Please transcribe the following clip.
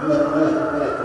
Yeah, yeah, yeah.